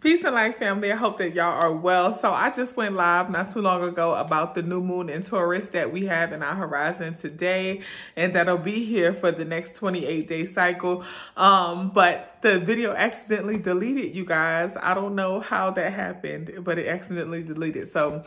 Peace and light family. I hope that y'all are well. So I just went live not too long ago about the new moon in Taurus that we have in our horizon today and that'll be here for the next 28 day cycle. Um, but the video accidentally deleted you guys. I don't know how that happened, but it accidentally deleted. So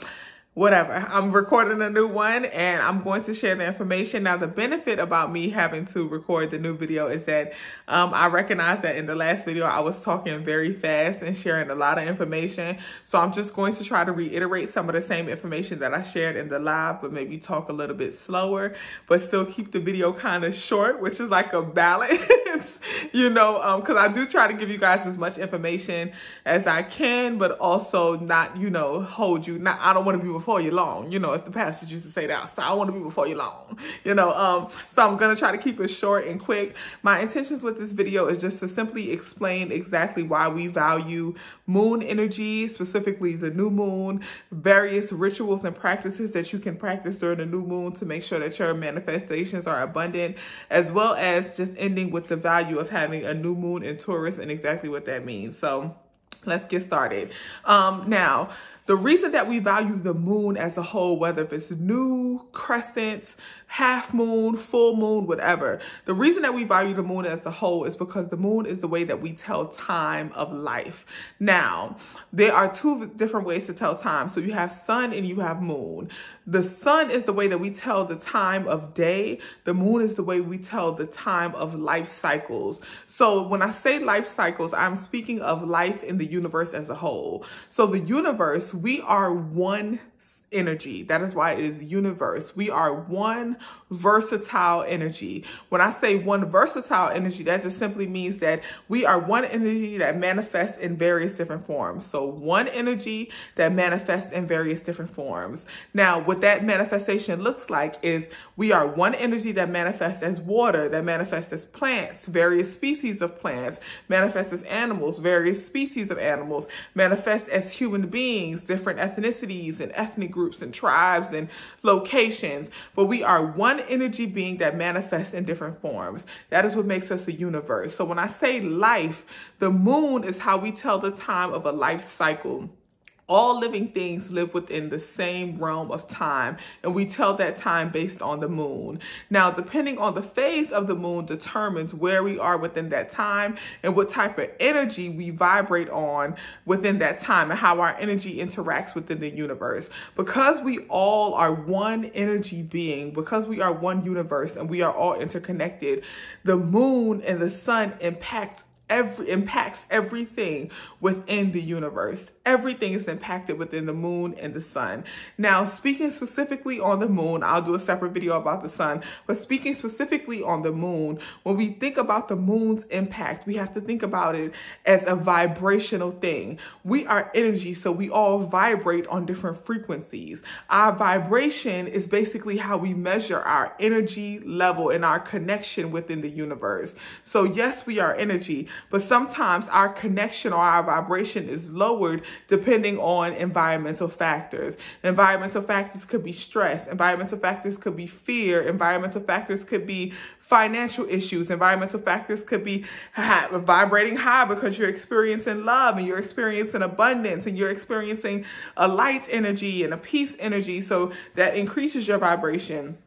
whatever. I'm recording a new one and I'm going to share the information. Now, the benefit about me having to record the new video is that um, I recognize that in the last video, I was talking very fast and sharing a lot of information. So I'm just going to try to reiterate some of the same information that I shared in the live, but maybe talk a little bit slower, but still keep the video kind of short, which is like a balance, you know, because um, I do try to give you guys as much information as I can, but also not, you know, hold you. Not, I don't want to be before you long. You know, as the passage used to say that. So I want to be before you long. You know, um, so I'm gonna try to keep it short and quick. My intentions with this video is just to simply explain exactly why we value moon energy, specifically the new moon, various rituals and practices that you can practice during the new moon to make sure that your manifestations are abundant, as well as just ending with the value of having a new moon in Taurus and exactly what that means. So let's get started. Um, now, the reason that we value the moon as a whole, whether if it's new, crescent, half moon, full moon, whatever, the reason that we value the moon as a whole is because the moon is the way that we tell time of life. Now, there are two different ways to tell time. So you have sun and you have moon. The sun is the way that we tell the time of day. The moon is the way we tell the time of life cycles. So when I say life cycles, I'm speaking of life in the universe as a whole. So the universe we are one energy. That is why it is universe. We are one versatile energy. When I say one versatile energy, that just simply means that we are one energy that manifests in various different forms. So one energy that manifests in various different forms. Now, what that manifestation looks like is we are one energy that manifests as water, that manifests as plants, various species of plants, manifests as animals, various species of animals, manifests as human beings, different ethnicities and ethnic groups groups and tribes and locations, but we are one energy being that manifests in different forms. That is what makes us a universe. So when I say life, the moon is how we tell the time of a life cycle. All living things live within the same realm of time, and we tell that time based on the moon. Now, depending on the phase of the moon determines where we are within that time and what type of energy we vibrate on within that time and how our energy interacts within the universe. Because we all are one energy being, because we are one universe and we are all interconnected, the moon and the sun impact every impacts everything within the universe. Everything is impacted within the moon and the sun. Now, speaking specifically on the moon, I'll do a separate video about the sun, but speaking specifically on the moon, when we think about the moon's impact, we have to think about it as a vibrational thing. We are energy, so we all vibrate on different frequencies. Our vibration is basically how we measure our energy level and our connection within the universe. So yes, we are energy, but sometimes our connection or our vibration is lowered depending on environmental factors. Environmental factors could be stress, environmental factors could be fear, environmental factors could be financial issues, environmental factors could be vibrating high because you're experiencing love and you're experiencing abundance and you're experiencing a light energy and a peace energy. So that increases your vibration.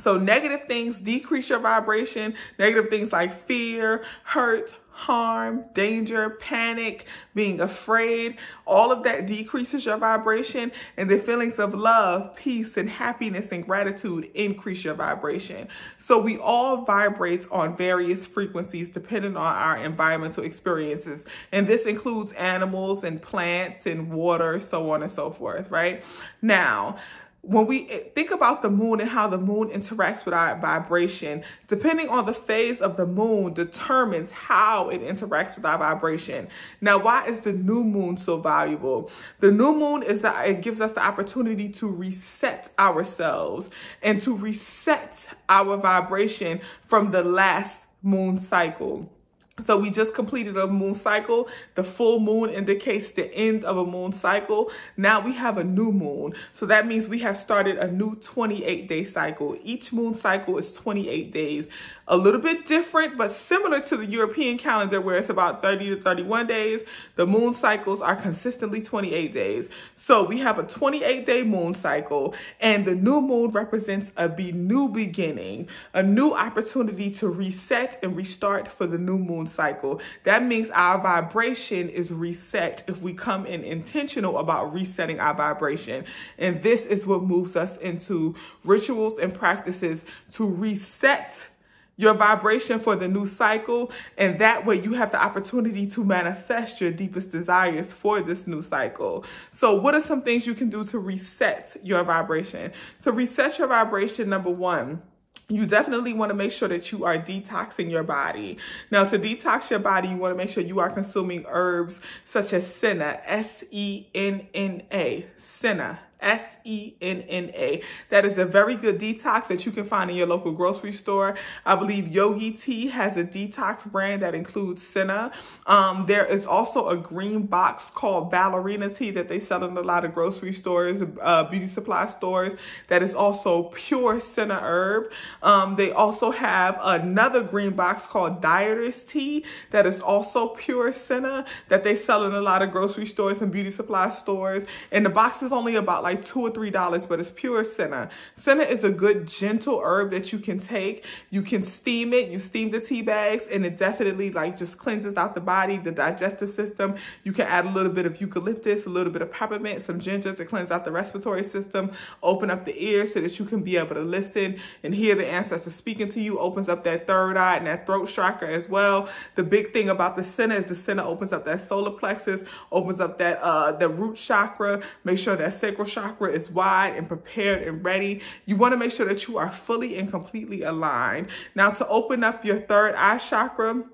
So negative things decrease your vibration. Negative things like fear, hurt, harm, danger, panic, being afraid, all of that decreases your vibration and the feelings of love, peace and happiness and gratitude increase your vibration. So we all vibrate on various frequencies depending on our environmental experiences. And this includes animals and plants and water, so on and so forth, right? Now, when we eh, think about the moon and how the moon interacts with our vibration, depending on the phase of the moon determines how it interacts with our vibration. Now, why is the new moon so valuable? The new moon is that it gives us the opportunity to reset ourselves and to reset our vibration from the last moon cycle. So we just completed a moon cycle. The full moon indicates the end of a moon cycle. Now we have a new moon. So that means we have started a new 28 day cycle. Each moon cycle is 28 days. A little bit different, but similar to the European calendar where it's about 30 to 31 days. The moon cycles are consistently 28 days. So we have a 28 day moon cycle and the new moon represents a be new beginning, a new opportunity to reset and restart for the new moon cycle. That means our vibration is reset if we come in intentional about resetting our vibration. And this is what moves us into rituals and practices to reset your vibration for the new cycle. And that way you have the opportunity to manifest your deepest desires for this new cycle. So what are some things you can do to reset your vibration? To reset your vibration, number one, you definitely want to make sure that you are detoxing your body. Now, to detox your body, you want to make sure you are consuming herbs such as senna, S-E-N-N-A, senna, S E N N A. That is a very good detox that you can find in your local grocery store. I believe Yogi Tea has a detox brand that includes senna. Um, there is also a green box called Ballerina Tea that they sell in a lot of grocery stores, uh, beauty supply stores, that is also pure senna herb. Um, they also have another green box called Dieter's Tea that is also pure senna that they sell in a lot of grocery stores and beauty supply stores. And the box is only about like two or three dollars, but it's pure senna. Senna is a good gentle herb that you can take. You can steam it. You steam the tea bags, and it definitely like just cleanses out the body, the digestive system. You can add a little bit of eucalyptus, a little bit of peppermint, some ginger to cleanse out the respiratory system. Open up the ears so that you can be able to listen and hear the ancestors speaking to you. Opens up that third eye and that throat chakra as well. The big thing about the senna is the senna opens up that solar plexus, opens up that uh the root chakra. Make sure that sacral chakra is wide and prepared and ready. You want to make sure that you are fully and completely aligned. Now to open up your third eye chakra,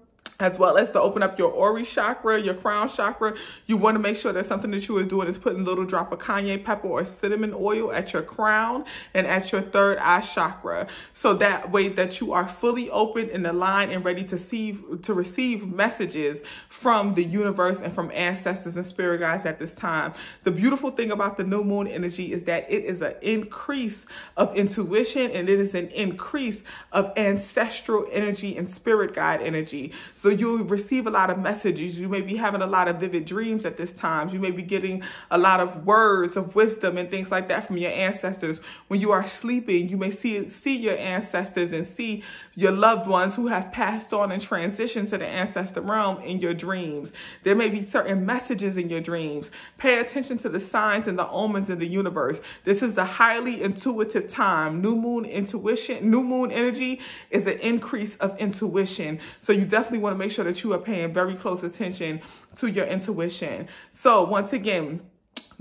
as well as to open up your Ori chakra, your crown chakra. You want to make sure that something that you are doing is putting a little drop of cayenne pepper or cinnamon oil at your crown and at your third eye chakra. So that way that you are fully open and aligned and ready to receive, to receive messages from the universe and from ancestors and spirit guides at this time. The beautiful thing about the new moon energy is that it is an increase of intuition and it is an increase of ancestral energy and spirit guide energy. So you receive a lot of messages. You may be having a lot of vivid dreams at this time. You may be getting a lot of words of wisdom and things like that from your ancestors. When you are sleeping, you may see, see your ancestors and see your loved ones who have passed on and transitioned to the ancestor realm in your dreams. There may be certain messages in your dreams. Pay attention to the signs and the omens in the universe. This is a highly intuitive time. New moon intuition, new moon energy is an increase of intuition. So you definitely want to make sure that you are paying very close attention to your intuition. So once again,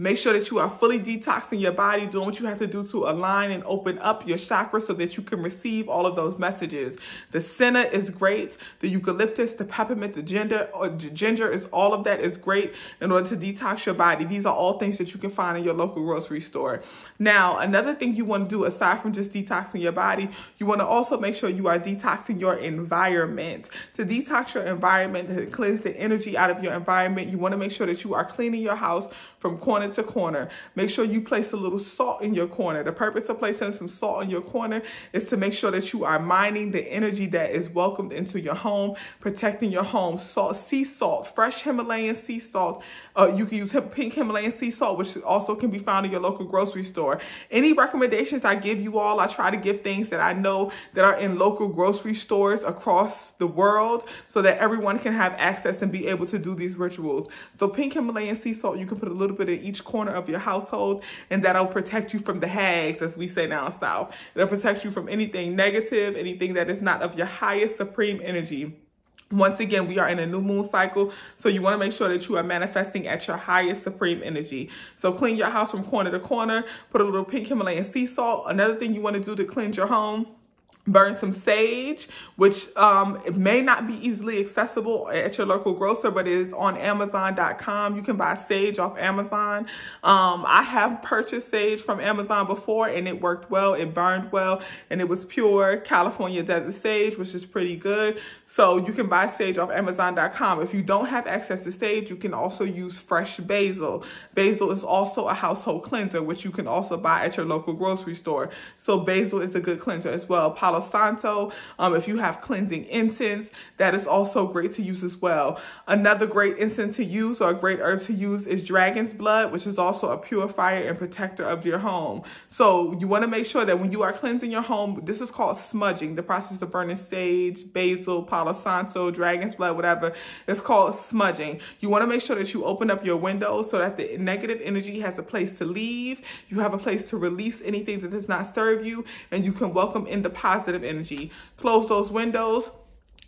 Make sure that you are fully detoxing your body, doing what you have to do to align and open up your chakra so that you can receive all of those messages. The senna is great. The eucalyptus, the peppermint, the ginger, or ginger is all of that is great in order to detox your body. These are all things that you can find in your local grocery store. Now, another thing you want to do aside from just detoxing your body, you want to also make sure you are detoxing your environment. To detox your environment, to cleanse the energy out of your environment, you want to make sure that you are cleaning your house from corner to corner. Make sure you place a little salt in your corner. The purpose of placing some salt in your corner is to make sure that you are mining the energy that is welcomed into your home, protecting your home. Salt, sea salt, fresh Himalayan sea salt. Uh, you can use pink Himalayan sea salt, which also can be found in your local grocery store. Any recommendations I give you all, I try to give things that I know that are in local grocery stores across the world so that everyone can have access and be able to do these rituals. So pink Himalayan sea salt, you can put a little bit in each corner of your household and that'll protect you from the hags, as we say down south. It'll protect you from anything negative, anything that is not of your highest supreme energy. Once again, we are in a new moon cycle, so you want to make sure that you are manifesting at your highest supreme energy. So clean your house from corner to corner, put a little pink Himalayan sea salt. Another thing you want to do to cleanse your home burn some sage, which um, it may not be easily accessible at your local grocer, but it is on Amazon.com. You can buy sage off Amazon. Um, I have purchased sage from Amazon before and it worked well. It burned well and it was pure California desert sage, which is pretty good. So you can buy sage off Amazon.com. If you don't have access to sage, you can also use fresh basil. Basil is also a household cleanser, which you can also buy at your local grocery store. So basil is a good cleanser as well. Palo Santo, um, if you have cleansing incense, that is also great to use as well. Another great incense to use or a great herb to use is dragon's blood, which is also a purifier and protector of your home. So you want to make sure that when you are cleansing your home, this is called smudging, the process of burning sage, basil, Palo Santo, dragon's blood, whatever. It's called smudging. You want to make sure that you open up your windows so that the negative energy has a place to leave. You have a place to release anything that does not serve you, and you can welcome in the positive energy. Close those windows.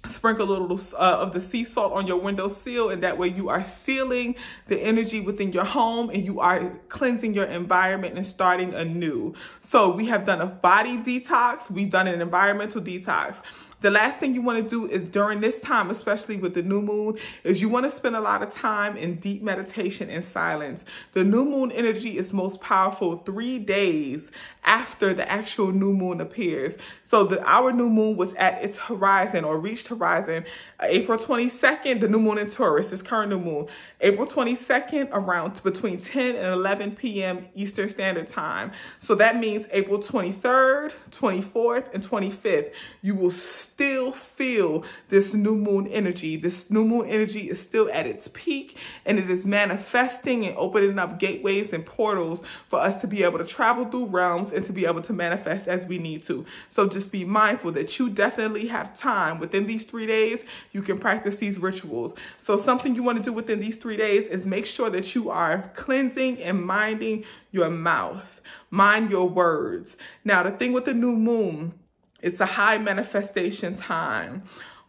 Sprinkle a little uh, of the sea salt on your window sill and that way you are sealing the energy within your home and you are cleansing your environment and starting anew. So we have done a body detox. We've done an environmental detox the last thing you want to do is during this time, especially with the new moon, is you want to spend a lot of time in deep meditation and silence. The new moon energy is most powerful three days after the actual new moon appears. So the our new moon was at its horizon or reached horizon uh, April 22nd, the new moon in Taurus, this current new moon, April 22nd around between 10 and 11 p.m. Eastern Standard Time. So that means April 23rd, 24th, and 25th, you will still feel this new moon energy. This new moon energy is still at its peak and it is manifesting and opening up gateways and portals for us to be able to travel through realms and to be able to manifest as we need to. So just be mindful that you definitely have time within these three days. You can practice these rituals. So something you want to do within these three days is make sure that you are cleansing and minding your mouth. Mind your words. Now, the thing with the new moon, it's a high manifestation time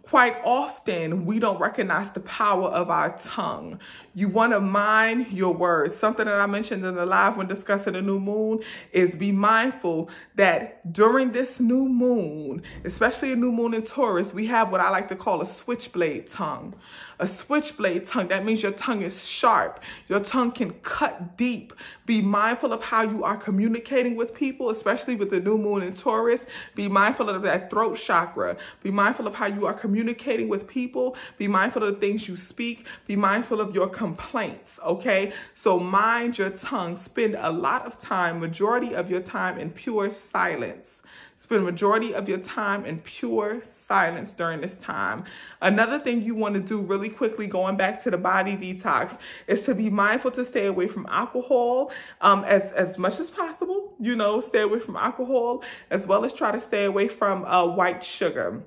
quite often we don't recognize the power of our tongue. You want to mind your words. Something that I mentioned in the live when discussing the new moon is be mindful that during this new moon, especially a new moon in Taurus, we have what I like to call a switchblade tongue. A switchblade tongue, that means your tongue is sharp. Your tongue can cut deep. Be mindful of how you are communicating with people, especially with the new moon in Taurus. Be mindful of that throat chakra. Be mindful of how you are communicating communicating with people, be mindful of the things you speak, be mindful of your complaints, okay? So mind your tongue. Spend a lot of time, majority of your time in pure silence. Spend majority of your time in pure silence during this time. Another thing you want to do really quickly, going back to the body detox, is to be mindful to stay away from alcohol um, as, as much as possible. You know, stay away from alcohol as well as try to stay away from uh, white sugar.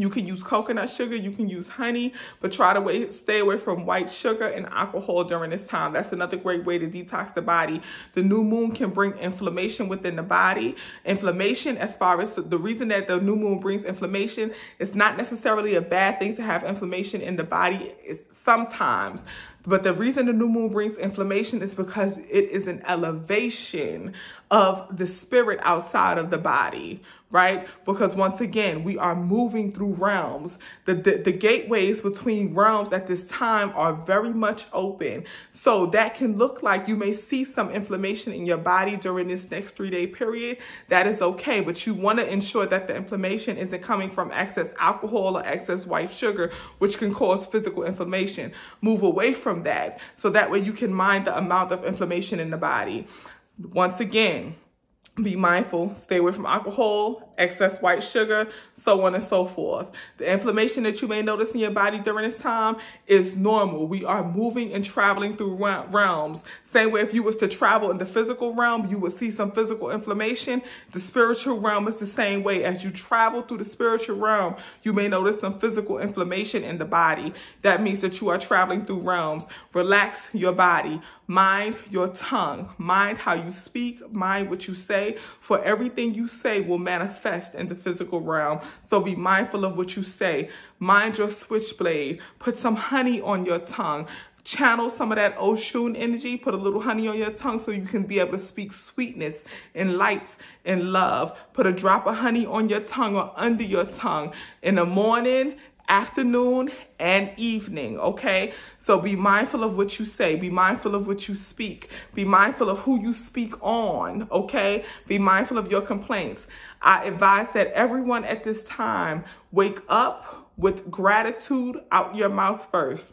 You can use coconut sugar, you can use honey, but try to wait, stay away from white sugar and alcohol during this time. That's another great way to detox the body. The new moon can bring inflammation within the body. Inflammation, as far as the reason that the new moon brings inflammation, it's not necessarily a bad thing to have inflammation in the body. It's sometimes but the reason the new moon brings inflammation is because it is an elevation of the spirit outside of the body, right? Because once again, we are moving through realms. The, the, the gateways between realms at this time are very much open. So that can look like you may see some inflammation in your body during this next three day period. That is okay, but you want to ensure that the inflammation isn't coming from excess alcohol or excess white sugar, which can cause physical inflammation. Move away from from that. So that way you can mind the amount of inflammation in the body. Once again, be mindful, stay away from alcohol, excess white sugar, so on and so forth. The inflammation that you may notice in your body during this time is normal. We are moving and traveling through realms. Same way if you was to travel in the physical realm, you would see some physical inflammation. The spiritual realm is the same way. As you travel through the spiritual realm, you may notice some physical inflammation in the body. That means that you are traveling through realms. Relax your body. Mind your tongue. Mind how you speak. Mind what you say. For everything you say will manifest in the physical realm. So be mindful of what you say. Mind your switchblade. Put some honey on your tongue channel some of that Oshun energy, put a little honey on your tongue so you can be able to speak sweetness and light and love. Put a drop of honey on your tongue or under your tongue in the morning afternoon and evening, okay? So be mindful of what you say. Be mindful of what you speak. Be mindful of who you speak on, okay? Be mindful of your complaints. I advise that everyone at this time wake up with gratitude out your mouth first.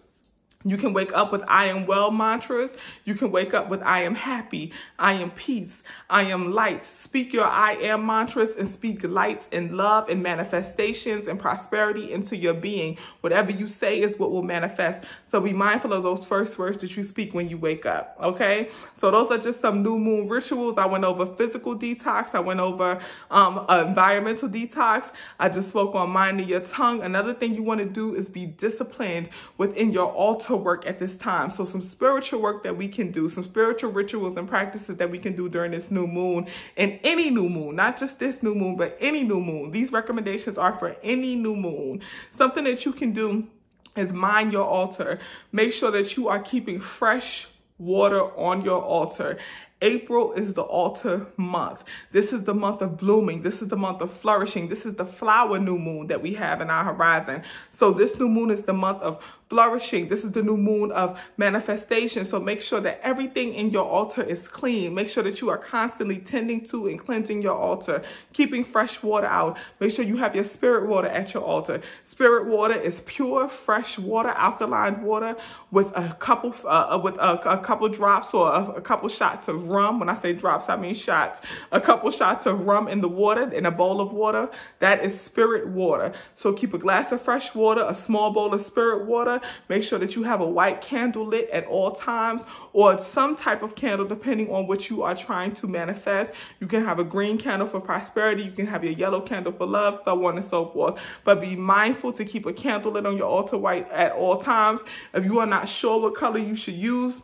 You can wake up with I am well mantras. You can wake up with I am happy, I am peace, I am light. Speak your I am mantras and speak light and love and manifestations and prosperity into your being. Whatever you say is what will manifest. So be mindful of those first words that you speak when you wake up, okay? So those are just some new moon rituals. I went over physical detox. I went over um, environmental detox. I just spoke on minding your tongue. Another thing you want to do is be disciplined within your altar work at this time. So some spiritual work that we can do, some spiritual rituals and practices that we can do during this new moon and any new moon, not just this new moon, but any new moon. These recommendations are for any new moon. Something that you can do is mind your altar. Make sure that you are keeping fresh water on your altar. April is the altar month. This is the month of blooming. This is the month of flourishing. This is the flower new moon that we have in our horizon. So this new moon is the month of flourishing. This is the new moon of manifestation. So make sure that everything in your altar is clean. Make sure that you are constantly tending to and cleansing your altar, keeping fresh water out. Make sure you have your spirit water at your altar. Spirit water is pure, fresh water, alkaline water with a couple uh, uh, with a, a, couple drops or a, a couple shots of rum. When I say drops, I mean shots. A couple shots of rum in the water, in a bowl of water. That is spirit water. So keep a glass of fresh water, a small bowl of spirit water, Make sure that you have a white candle lit at all times or some type of candle depending on what you are trying to manifest. You can have a green candle for prosperity. You can have your yellow candle for love, so on and so forth. But be mindful to keep a candle lit on your altar white at all times. If you are not sure what color you should use,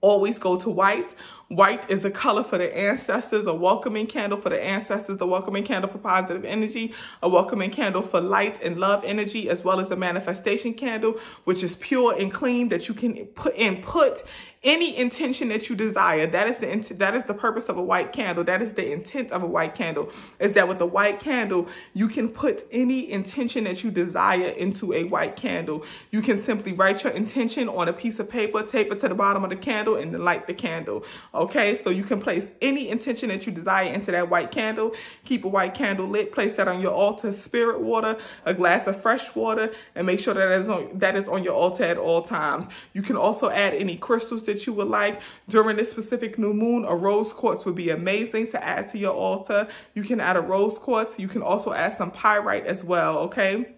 always go to white White is a color for the ancestors, a welcoming candle for the ancestors, a welcoming candle for positive energy, a welcoming candle for light and love energy, as well as a manifestation candle, which is pure and clean that you can put in, put any intention that you desire. That is the that is the purpose of a white candle. That is the intent of a white candle. Is that with a white candle, you can put any intention that you desire into a white candle. You can simply write your intention on a piece of paper, tape it to the bottom of the candle, and light the candle. Okay, so you can place any intention that you desire into that white candle. Keep a white candle lit. Place that on your altar. Spirit water, a glass of fresh water, and make sure that is on that is on your altar at all times. You can also add any crystals that you would like during this specific new moon. A rose quartz would be amazing to add to your altar. You can add a rose quartz. You can also add some pyrite as well. Okay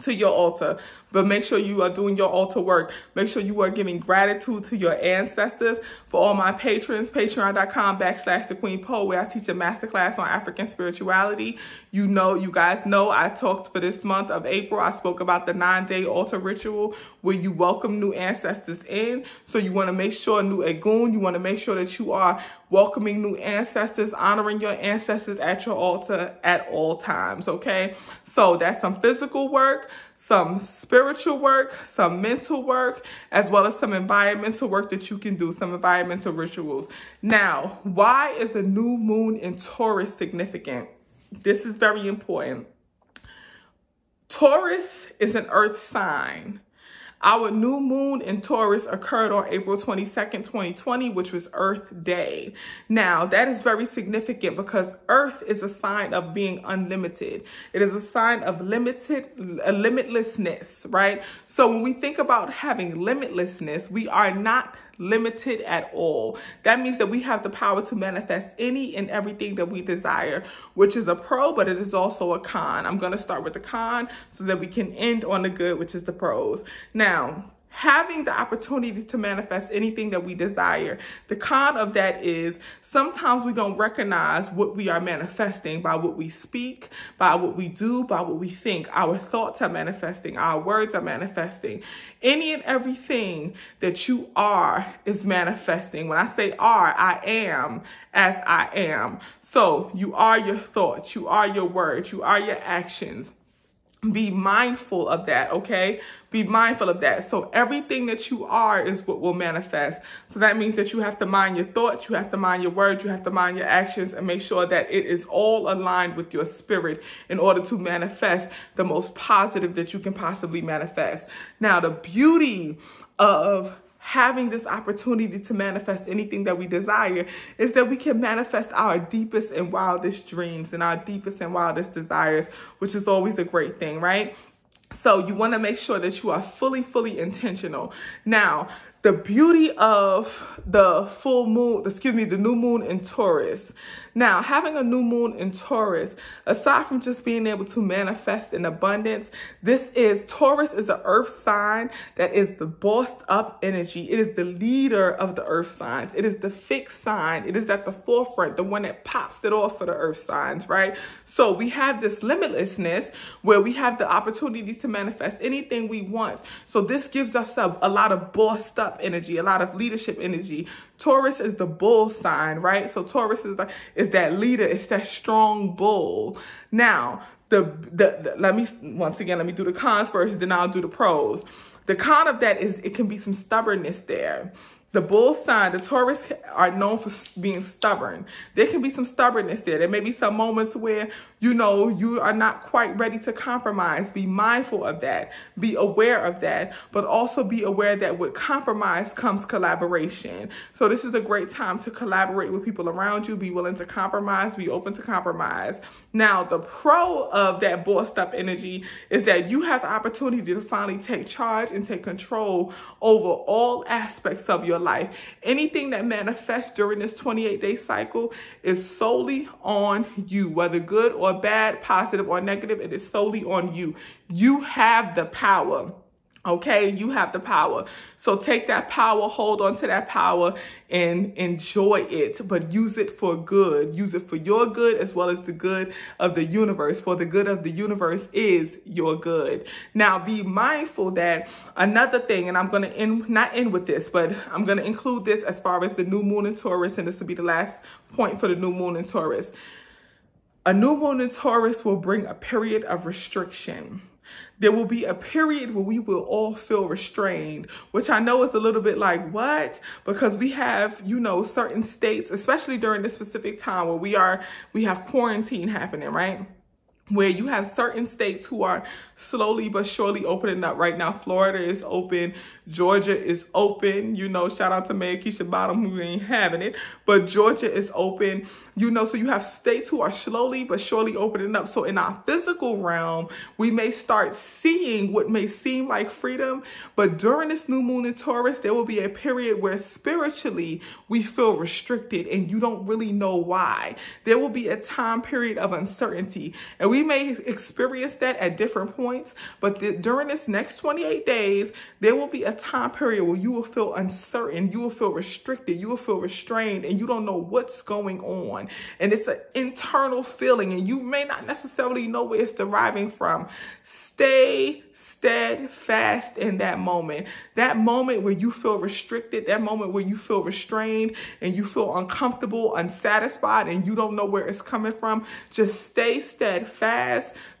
to your altar but make sure you are doing your altar work. Make sure you are giving gratitude to your ancestors. For all my patrons patreon.com backslash the queen po where i teach a masterclass on african spirituality. You know you guys know i talked for this month of april. I spoke about the nine day altar ritual where you welcome new ancestors in. So you want to make sure new egun you want to make sure that you are welcoming new ancestors honoring your ancestors at your altar at all times okay? So that's some physical work some spiritual work, some mental work, as well as some environmental work that you can do, some environmental rituals. Now, why is a new moon in Taurus significant? This is very important. Taurus is an earth sign. Our new moon in Taurus occurred on April 22nd, 2020, which was Earth Day. Now, that is very significant because Earth is a sign of being unlimited. It is a sign of limited, limitlessness, right? So when we think about having limitlessness, we are not limited at all. That means that we have the power to manifest any and everything that we desire, which is a pro, but it is also a con. I'm going to start with the con so that we can end on the good, which is the pros. Now, having the opportunity to manifest anything that we desire. The con of that is sometimes we don't recognize what we are manifesting by what we speak, by what we do, by what we think. Our thoughts are manifesting, our words are manifesting. Any and everything that you are is manifesting. When I say are, I am as I am. So you are your thoughts, you are your words, you are your actions. Be mindful of that, okay? Be mindful of that. So everything that you are is what will manifest. So that means that you have to mind your thoughts, you have to mind your words, you have to mind your actions and make sure that it is all aligned with your spirit in order to manifest the most positive that you can possibly manifest. Now, the beauty of having this opportunity to manifest anything that we desire is that we can manifest our deepest and wildest dreams and our deepest and wildest desires, which is always a great thing, right? So you want to make sure that you are fully, fully intentional. Now, the beauty of the full moon, excuse me, the new moon in Taurus. Now, having a new moon in Taurus, aside from just being able to manifest in abundance, this is Taurus is an earth sign that is the bossed up energy. It is the leader of the earth signs. It is the fixed sign. It is at the forefront, the one that pops it off for the earth signs, right? So we have this limitlessness where we have the opportunities to manifest anything we want. So this gives us a, a lot of bossed up energy, a lot of leadership energy. Taurus is the bull sign, right? So Taurus is like is that leader, it's that strong bull. Now, the, the, the let me once again let me do the cons first, then I'll do the pros. The con of that is it can be some stubbornness there. The bull sign, the Taurus are known for being stubborn. There can be some stubbornness there. There may be some moments where, you know, you are not quite ready to compromise. Be mindful of that. Be aware of that, but also be aware that with compromise comes collaboration. So this is a great time to collaborate with people around you. Be willing to compromise. Be open to compromise. Now, the pro of that bossed up energy is that you have the opportunity to finally take charge and take control over all aspects of your your life. Anything that manifests during this 28 day cycle is solely on you, whether good or bad, positive or negative, it is solely on you. You have the power. Okay, you have the power. So take that power, hold on to that power and enjoy it, but use it for good. Use it for your good as well as the good of the universe. For the good of the universe is your good. Now be mindful that another thing, and I'm going to end, not end with this, but I'm going to include this as far as the new moon in Taurus, and this will be the last point for the new moon in Taurus. A new moon in Taurus will bring a period of restriction there will be a period where we will all feel restrained, which I know is a little bit like, what? Because we have, you know, certain states, especially during this specific time where we are, we have quarantine happening, right? Where you have certain states who are slowly but surely opening up right now. Florida is open. Georgia is open. You know, shout out to Mayor Keisha Bottom who ain't having it. But Georgia is open. You know, so you have states who are slowly but surely opening up. So in our physical realm, we may start seeing what may seem like freedom. But during this new moon in Taurus, there will be a period where spiritually we feel restricted and you don't really know why. There will be a time period of uncertainty. And we we may experience that at different points, but the, during this next 28 days, there will be a time period where you will feel uncertain, you will feel restricted, you will feel restrained, and you don't know what's going on. And it's an internal feeling, and you may not necessarily know where it's deriving from. Stay steadfast in that moment. That moment where you feel restricted, that moment where you feel restrained and you feel uncomfortable, unsatisfied, and you don't know where it's coming from. Just stay steadfast,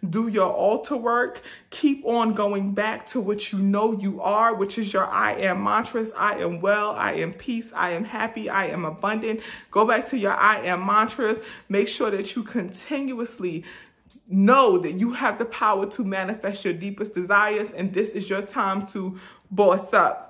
do your altar work, keep on going back to what you know you are, which is your I am mantras. I am well, I am peace, I am happy, I am abundant. Go back to your I am mantras. Make sure that you continuously know that you have the power to manifest your deepest desires and this is your time to boss up.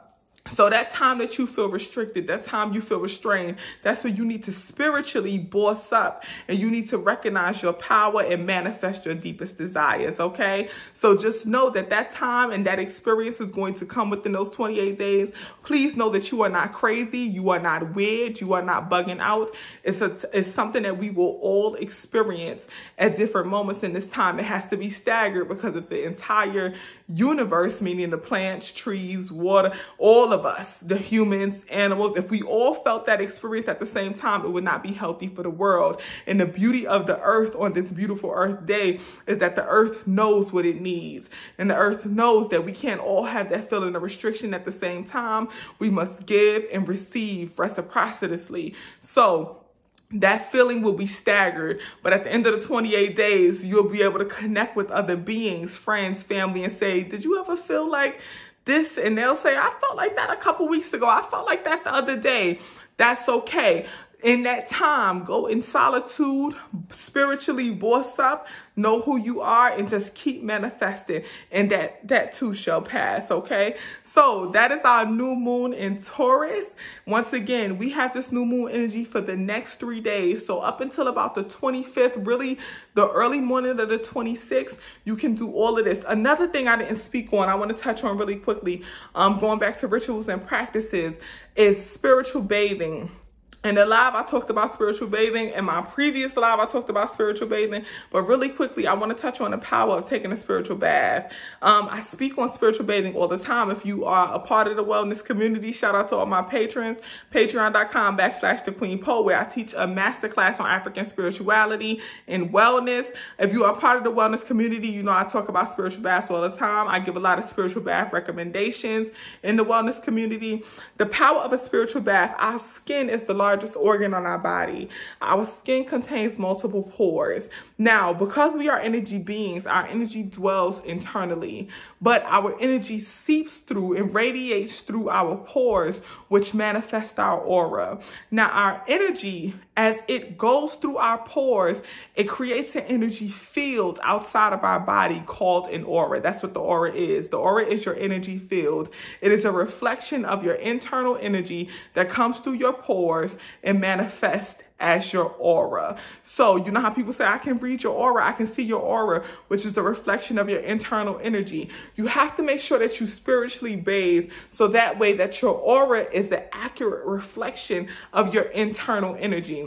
So that time that you feel restricted, that time you feel restrained, that's when you need to spiritually boss up and you need to recognize your power and manifest your deepest desires, okay? So just know that that time and that experience is going to come within those 28 days. Please know that you are not crazy, you are not weird, you are not bugging out. It's a it's something that we will all experience at different moments in this time. It has to be staggered because of the entire universe, meaning the plants, trees, water, all of of us, the humans, animals, if we all felt that experience at the same time, it would not be healthy for the world. And the beauty of the earth on this beautiful earth day is that the earth knows what it needs. And the earth knows that we can't all have that feeling of restriction at the same time. We must give and receive reciprocitously. So that feeling will be staggered. But at the end of the 28 days, you'll be able to connect with other beings, friends, family, and say, Did you ever feel like this? And they'll say, I felt like that a couple weeks ago. I felt like that the other day. That's okay in that time, go in solitude, spiritually boss up, know who you are, and just keep manifesting. And that that too shall pass. Okay. So that is our new moon in Taurus. Once again, we have this new moon energy for the next three days. So up until about the 25th, really the early morning of the 26th, you can do all of this. Another thing I didn't speak on, I want to touch on really quickly, um, going back to rituals and practices, is spiritual bathing. In the live, I talked about spiritual bathing. In my previous live, I talked about spiritual bathing. But really quickly, I want to touch on the power of taking a spiritual bath. Um, I speak on spiritual bathing all the time. If you are a part of the wellness community, shout out to all my patrons. Patreon.com backslash the Queen Po, where I teach a masterclass on African spirituality and wellness. If you are part of the wellness community, you know I talk about spiritual baths all the time. I give a lot of spiritual bath recommendations in the wellness community. The power of a spiritual bath, our skin is the largest largest organ on our body. Our skin contains multiple pores. Now, because we are energy beings, our energy dwells internally, but our energy seeps through and radiates through our pores, which manifest our aura. Now, our energy, as it goes through our pores, it creates an energy field outside of our body called an aura. That's what the aura is. The aura is your energy field. It is a reflection of your internal energy that comes through your pores and manifest as your aura. So, you know how people say, I can read your aura, I can see your aura, which is the reflection of your internal energy. You have to make sure that you spiritually bathe so that way that your aura is an accurate reflection of your internal energy.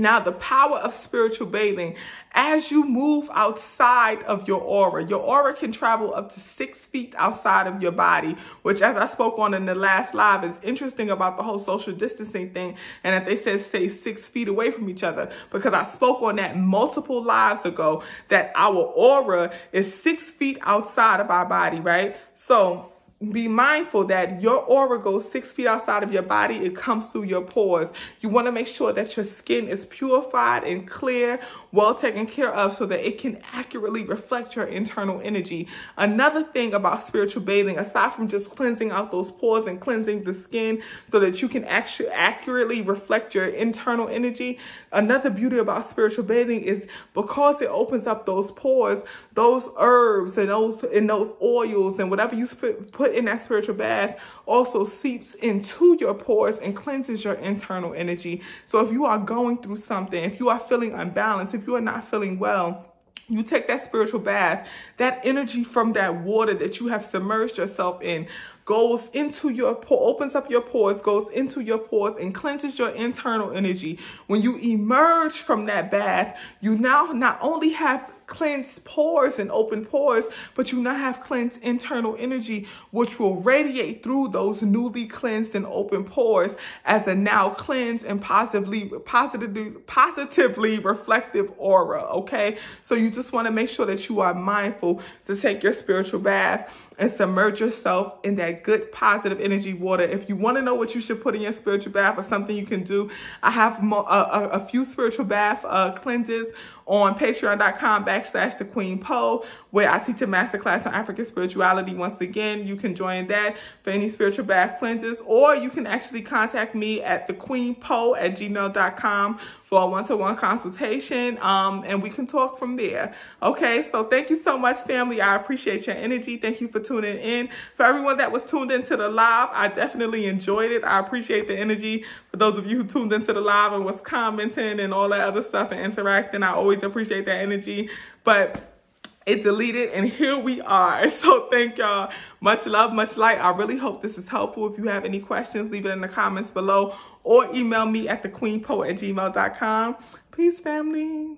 Now, the power of spiritual bathing, as you move outside of your aura, your aura can travel up to six feet outside of your body, which, as I spoke on in the last live, is interesting about the whole social distancing thing. And that they said stay six feet away from each other, because I spoke on that multiple lives ago that our aura is six feet outside of our body, right? So, be mindful that your aura goes six feet outside of your body. It comes through your pores. You want to make sure that your skin is purified and clear, well taken care of so that it can accurately reflect your internal energy. Another thing about spiritual bathing, aside from just cleansing out those pores and cleansing the skin so that you can actually accurately reflect your internal energy, another beauty about spiritual bathing is because it opens up those pores, those herbs and those and those oils and whatever you put in that spiritual bath also seeps into your pores and cleanses your internal energy. So if you are going through something, if you are feeling unbalanced, if you are not feeling well, you take that spiritual bath, that energy from that water that you have submerged yourself in goes into your pore, opens up your pores, goes into your pores and cleanses your internal energy. When you emerge from that bath, you now not only have cleansed pores and open pores, but you now have cleansed internal energy, which will radiate through those newly cleansed and open pores as a now cleansed and positively, positively, positively reflective aura. Okay. So you just want to make sure that you are mindful to take your spiritual bath and submerge yourself in that good positive energy water. If you want to know what you should put in your spiritual bath or something you can do, I have a, a, a, few spiritual bath uh, cleanses on patreon.com backslash the queen po where I teach a masterclass on African spirituality. Once again, you can join that for any spiritual bath cleanses or you can actually contact me at the queen po at gmail.com for a one-to-one consultation um, and we can talk from there. Okay, so thank you so much family. I appreciate your energy. Thank you for tuning in. For everyone that was tuned into the live, I definitely enjoyed it. I appreciate the energy. For those of you who tuned into the live and was commenting and all that other stuff and interacting, I always appreciate that energy. But it deleted and here we are. So thank y'all. Much love much light. I really hope this is helpful. If you have any questions leave it in the comments below or email me at thequeenpo at gmail.com peace family